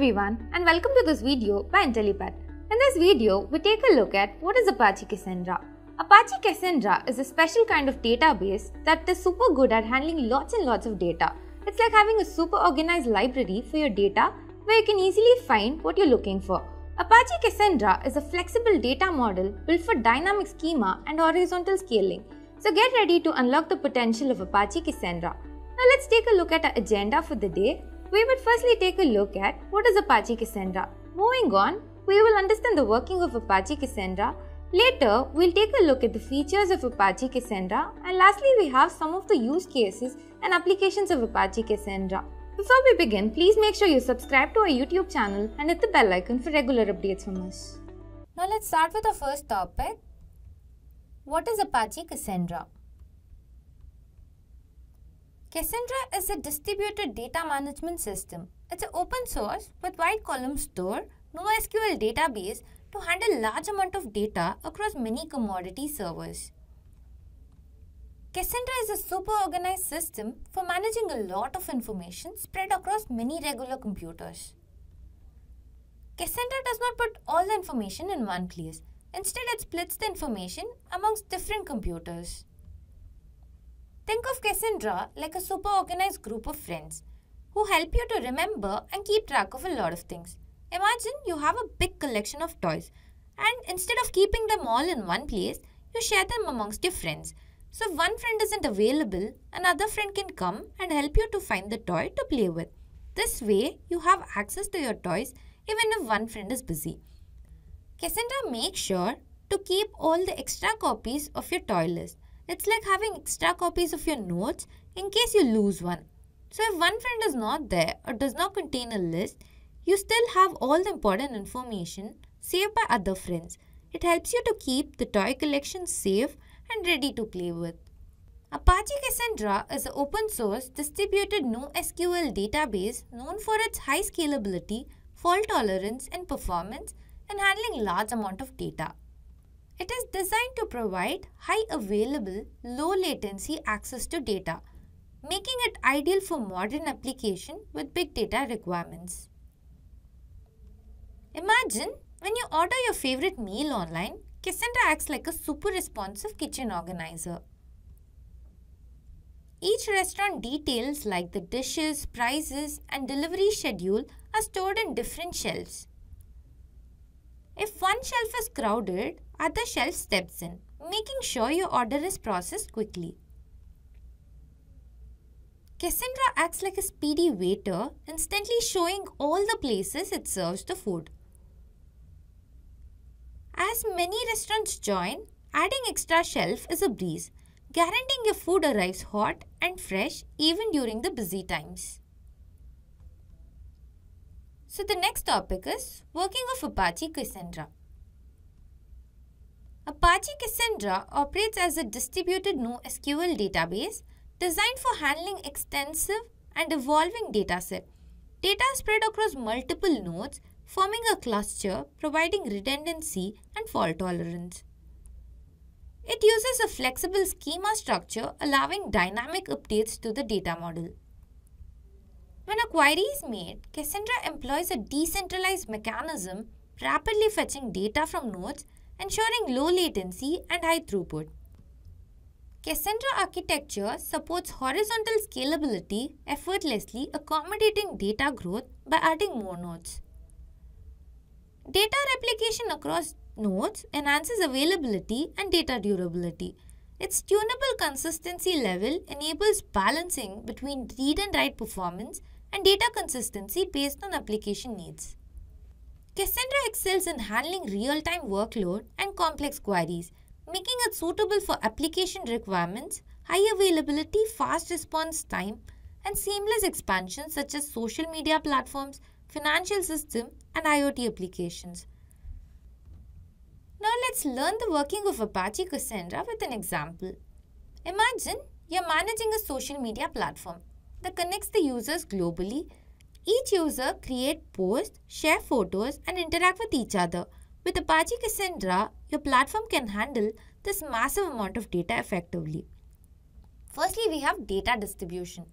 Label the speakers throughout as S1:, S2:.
S1: everyone and welcome to this video by Intellipaat. In this video, we take a look at what is Apache Cassandra. Apache Cassandra is a special kind of database that is super good at handling lots and lots of data. It's like having a super organized library for your data where you can easily find what you're looking for. Apache Cassandra is a flexible data model built for dynamic schema and horizontal scaling. So get ready to unlock the potential of Apache Cassandra. Now let's take a look at our agenda for the day we would firstly take a look at what is Apache Cassandra. Moving on, we will understand the working of Apache Cassandra. Later, we'll take a look at the features of Apache Cassandra and lastly we have some of the use cases and applications of Apache Cassandra. Before we begin, please make sure you subscribe to our YouTube channel and hit the bell icon for regular updates from us.
S2: Now let's start with our first topic. What is Apache Cassandra? Cassandra is a distributed data management system. It's an open source with wide column store, NoSQL database to handle large amount of data across many commodity servers. Cassandra is a super organized system for managing a lot of information spread across many regular computers. Cassandra does not put all the information in one place. Instead, it splits the information amongst different computers. Think of Cassandra like a super organized group of friends who help you to remember and keep track of a lot of things. Imagine you have a big collection of toys and instead of keeping them all in one place, you share them amongst your friends. So if one friend isn't available, another friend can come and help you to find the toy to play with. This way, you have access to your toys even if one friend is busy. Cassandra makes sure to keep all the extra copies of your toy list it's like having extra copies of your notes in case you lose one. So if one friend is not there or does not contain a list, you still have all the important information saved by other friends. It helps you to keep the toy collection safe and ready to play with. Apache Cassandra is an open source distributed NoSQL database known for its high scalability, fault tolerance and performance in handling large amount of data. It is designed to provide high available, low latency access to data, making it ideal for modern application with big data requirements. Imagine when you order your favorite meal online, Cassandra acts like a super responsive kitchen organizer. Each restaurant details like the dishes, prices, and delivery schedule are stored in different shelves. If one shelf is crowded, other shelf steps in, making sure your order is processed quickly. Cassandra acts like a speedy waiter, instantly showing all the places it serves the food. As many restaurants join, adding extra shelf is a breeze, guaranteeing your food arrives hot and fresh even during the busy times. So the next topic is working of Apache Cassandra. Apache Cassandra operates as a distributed NoSQL database designed for handling extensive and evolving dataset. Data spread across multiple nodes, forming a cluster, providing redundancy and fault tolerance. It uses a flexible schema structure allowing dynamic updates to the data model. When a query is made, Cassandra employs a decentralized mechanism rapidly fetching data from nodes ensuring low latency and high throughput. Cassandra architecture supports horizontal scalability effortlessly accommodating data growth by adding more nodes. Data replication across nodes enhances availability and data durability. Its tunable consistency level enables balancing between read and write performance and data consistency based on application needs. Cassandra excels in handling real-time workload and complex queries, making it suitable for application requirements, high availability, fast response time, and seamless expansion such as social media platforms, financial system, and IoT applications. Now let's learn the working of Apache Cassandra with an example. Imagine you're managing a social media platform that connects the users globally each user create posts, share photos and interact with each other. With Apache Cassandra, your platform can handle this massive amount of data effectively. Firstly, we have data distribution.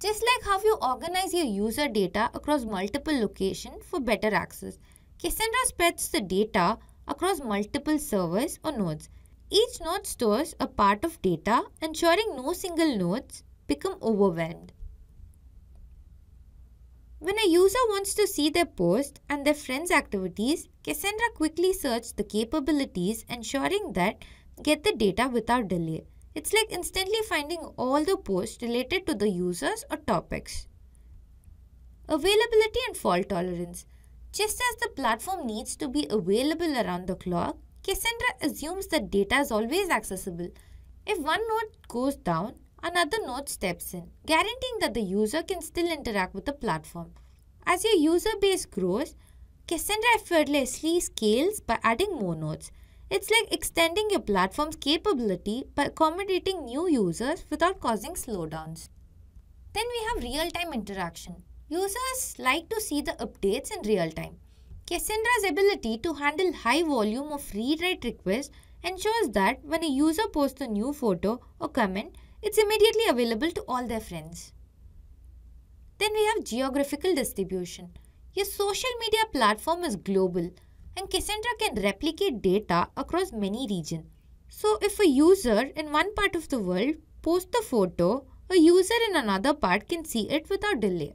S2: Just like how you organize your user data across multiple locations for better access, Cassandra spreads the data across multiple servers or nodes. Each node stores a part of data, ensuring no single nodes become overwhelmed. When a user wants to see their post and their friends' activities, Cassandra quickly searches the capabilities, ensuring that get the data without delay. It's like instantly finding all the posts related to the users or topics. Availability and fault tolerance. Just as the platform needs to be available around the clock, Cassandra assumes that data is always accessible. If one node goes down, another node steps in, guaranteeing that the user can still interact with the platform. As your user base grows, Cassandra effortlessly scales by adding more nodes. It's like extending your platform's capability by accommodating new users without causing slowdowns. Then we have real-time interaction. Users like to see the updates in real time. Cassandra's ability to handle high volume of read-write requests ensures that when a user posts a new photo or comment, it's immediately available to all their friends. Then we have geographical distribution. Your social media platform is global and Cassandra can replicate data across many regions. So if a user in one part of the world posts the photo, a user in another part can see it without delay.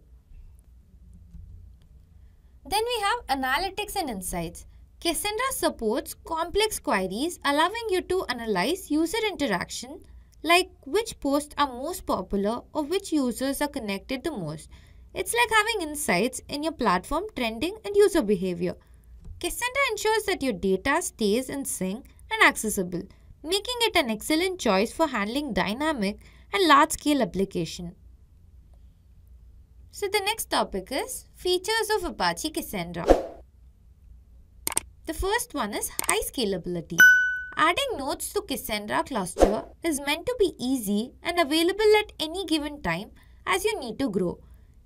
S2: Then we have analytics and insights. Cassandra supports complex queries allowing you to analyze user interaction like which posts are most popular or which users are connected the most. It's like having insights in your platform trending and user behavior. Cassandra ensures that your data stays in sync and accessible, making it an excellent choice for handling dynamic and large-scale application. So the next topic is features of Apache Cassandra. The first one is high scalability. Adding nodes to Cassandra cluster is meant to be easy and available at any given time as you need to grow.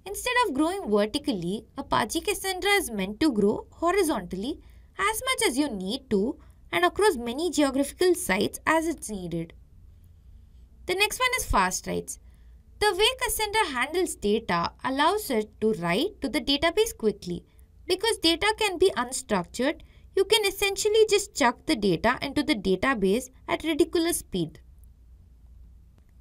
S2: Instead of growing vertically, Apache Cassandra is meant to grow horizontally as much as you need to and across many geographical sites as it's needed. The next one is fast writes. The way Cassandra handles data allows it to write to the database quickly. Because data can be unstructured, you can essentially just chuck the data into the database at ridiculous speed.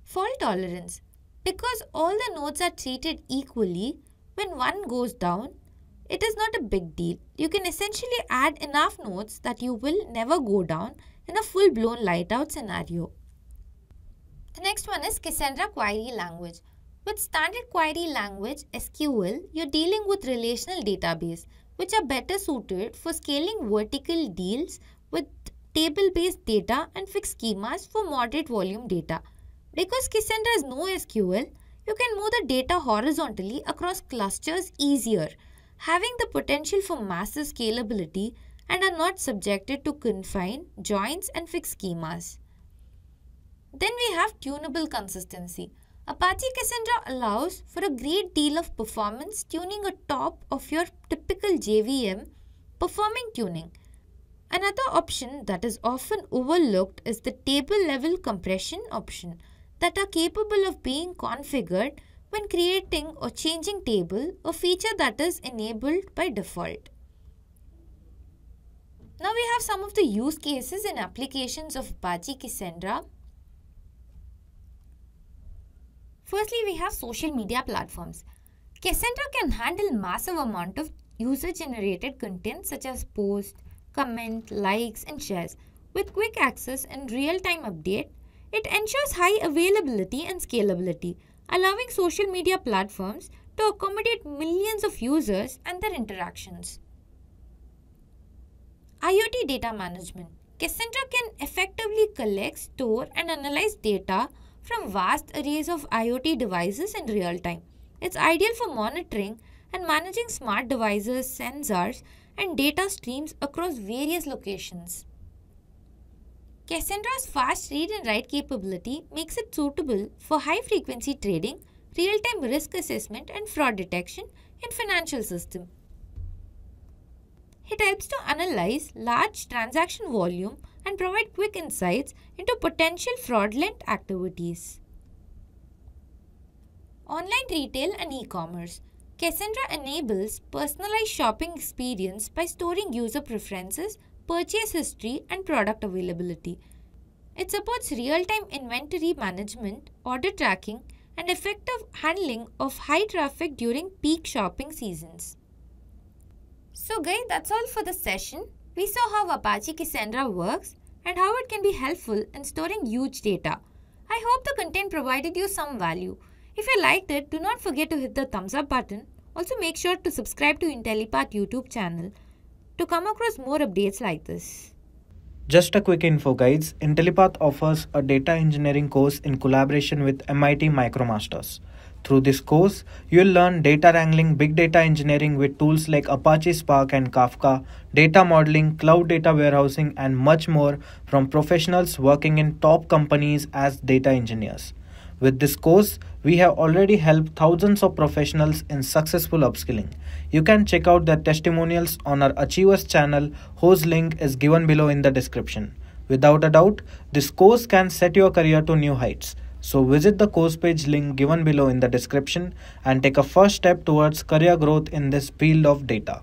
S2: Fault tolerance. Because all the nodes are treated equally, when one goes down, it is not a big deal. You can essentially add enough nodes that you will never go down in a full-blown lightout scenario. The next one is Cassandra Query Language. With standard query language SQL, you're dealing with relational database, which are better suited for scaling vertical deals with table-based data and fixed schemas for moderate volume data. Because Cassandra has no SQL, you can move the data horizontally across clusters easier, having the potential for massive scalability and are not subjected to confine, joins and fixed schemas. Then we have tunable consistency. Apache Cassandra allows for a great deal of performance tuning atop of your typical JVM performing tuning. Another option that is often overlooked is the table level compression option that are capable of being configured when creating or changing table, a feature that is enabled by default. Now we have some of the use cases and applications of Apache Cassandra. Firstly, we have social media platforms. Cassandra can handle massive amount of user-generated content such as posts, comment, likes and shares. With quick access and real-time update, it ensures high availability and scalability, allowing social media platforms to accommodate millions of users and their interactions. IoT data management. Cassandra can effectively collect, store, and analyze data from vast arrays of IoT devices in real time. It's ideal for monitoring and managing smart devices, sensors, and data streams across various locations. Cassandra's fast read and write capability makes it suitable for high frequency trading, real time risk assessment, and fraud detection in financial system. It helps to analyze large transaction volume and provide quick insights into potential fraudulent activities. Online retail and e-commerce. Cassandra enables personalized shopping experience by storing user preferences, purchase history, and product availability. It supports real-time inventory management, order tracking, and effective handling of high traffic during peak shopping seasons. So guys, that's all for the session. We saw how Apache Cassandra works and how it can be helpful in storing huge data. I hope the content provided you some value. If you liked it, do not forget to hit the thumbs up button. Also make sure to subscribe to Intellipaat YouTube channel to come across more updates like this.
S3: Just a quick info guys, Intellipaat offers a data engineering course in collaboration with MIT MicroMasters. Through this course, you'll learn data wrangling, big data engineering with tools like Apache Spark and Kafka, data modeling, cloud data warehousing, and much more from professionals working in top companies as data engineers. With this course, we have already helped thousands of professionals in successful upskilling. You can check out their testimonials on our Achievers channel, whose link is given below in the description. Without a doubt, this course can set your career to new heights. So visit the course page link given below in the description and take a first step towards career growth in this field of data.